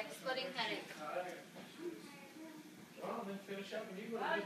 like splitting headache. Well, then finish up and you go. Well, I,